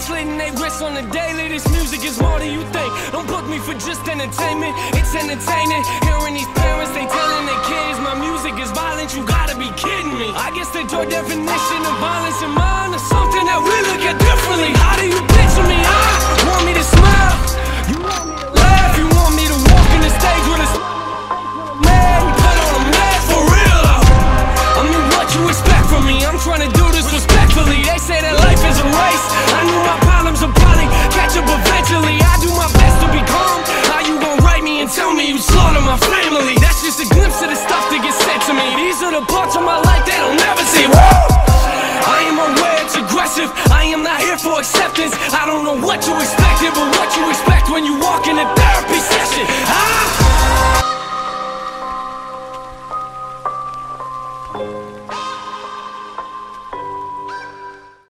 slitting their wrists on the daily. This music is more than you think. Don't book me for just entertainment. It's entertaining. Hearing these parents, they telling their kids my music is violent. You gotta be kidding me. I guess the your definition of violence in mine is something that we look at differently. How do you picture me? I want me to smile. You want me to laugh. You want me to walk in the stage with a. Man, put on a mask for real. I mean, what you expect from me? I'm trying to do this respectfully. They say that life is a race. I knew slaughter my family? That's just a glimpse of the stuff that gets said to me. These are the parts of my life they don't never see. Woo! I am aware it's aggressive. I am not here for acceptance. I don't know what you expected, but